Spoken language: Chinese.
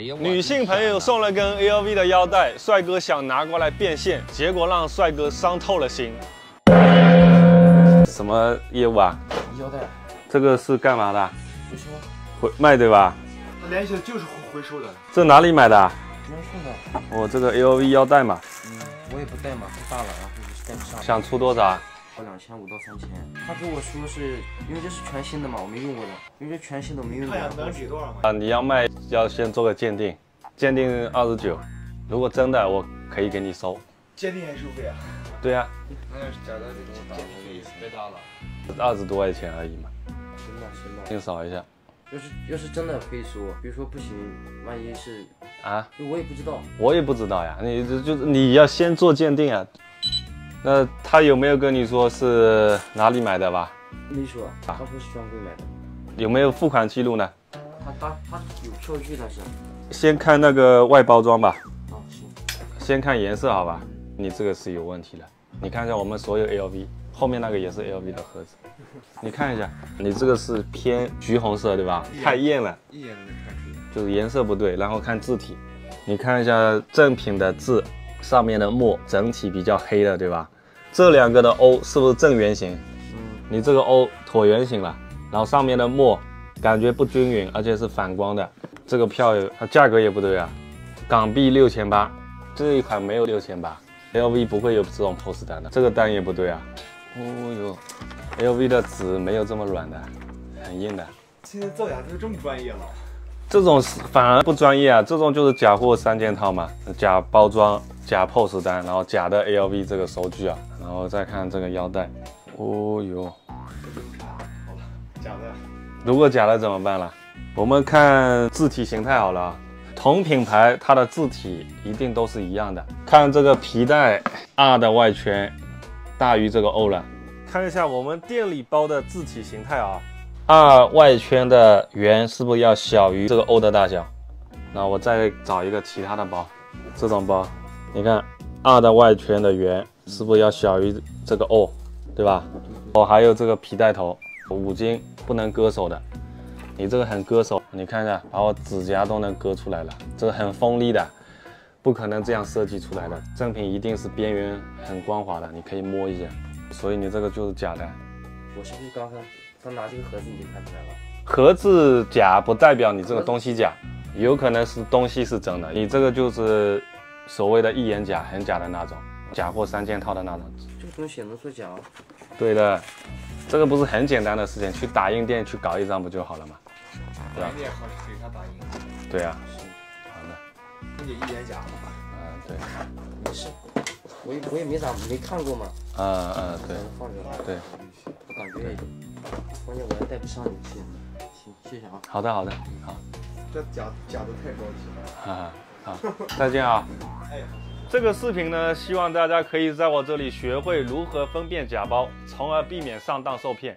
女性朋友送了根 LV 的腰带，帅哥想拿过来变现，结果让帅哥伤透了心。什么业务啊？腰带，这个是干嘛的？回收，回卖对吧？他联系的就是回收的。这哪里买的？别人送的。我这个 LV 腰带嘛。嗯，我也不带嘛，太大了，然后就是戴不上。想出多少两千五到三千。他跟我说是因为这是全新的嘛，我没用过的，因为这全新的我没用过。啊，你要卖要先做个鉴定，鉴定二十九，如果真的我可以给你收。鉴定还收费啊？对呀、那要是假的这种，鉴定费太大了。二十多块钱而已嘛，行吧，行吧。先扫一下要是要是真的可以收，比如说不行，万一是，啊。我也不知道。我也不知道呀，你这就是你要先做鉴定啊。那他有没有跟你说是哪里买的吧？没说，他不是专柜买的，有没有付款记录呢？他他他有票据，但是。先看那个外包装吧，啊，行。先看颜色好吧？你这个是有问题的，你看一下我们所有 LV 后面那个也是 LV 的盒子，你看一下，你这个是偏橘红色对吧？太艳了，一眼都能看出来。就是颜色不对。然后看字体，你看一下正品的字上面的墨整体比较黑的对吧？这两个的 O 是不是正圆形？嗯，你这个 O 椭圆形了，然后上面的墨感觉不均匀，而且是反光的。这个票价格也不对啊，港币六千八，这一款没有六千八，LV 不会有这种 POS 单的，这个单也不对啊。哦呦，LV 的纸没有这么软的，很硬的。现在造假都这么专业了。这种是反而不专业啊，这种就是假货三件套嘛，假包装、假 POS 单，然后假的 LV 这个收据啊，然后再看这个腰带，哦哟，假的。如果假的怎么办了？我们看字体形态好了啊，同品牌它的字体一定都是一样的。看这个皮带 R 的外圈大于这个 O 了，看一下我们店里包的字体形态啊，R 外圈的圆是不是要小于这个 O 的大小？那我再找一个其他的包，这种包，你看 R 的外圈的圆是不是要小于这个 O，对吧？哦，还有这个皮带头，五金不能割手的。你这个很割手，你看一下，把我指甲都能割出来了，这个很锋利的，不可能这样设计出来的。正品一定是边缘很光滑的，你可以摸一下，所以你这个就是假的。我是不是刚刚他拿这个盒子你就看出来了？盒子假不代表你这个东西假，有可能是东西是真的，你这个就是所谓的一眼假，很假的那种，假货三件套的那种。这个东西也能做假？对的，这个不是很简单的事情，去打印店去搞一张不就好了吗？对吧你也好给他打印，对呀、行，好的，那就一眼假嘛。嗯，对，没事。我也我也没咋没看过嘛，嗯嗯对放着。对，我感觉也，关键我还带不上你去。行，谢谢啊。好的好的，好，这假假的太高级了。哈哈，好，再见啊。哎，这个视频呢，希望大家可以在我这里学会如何分辨假包，从而避免上当受骗。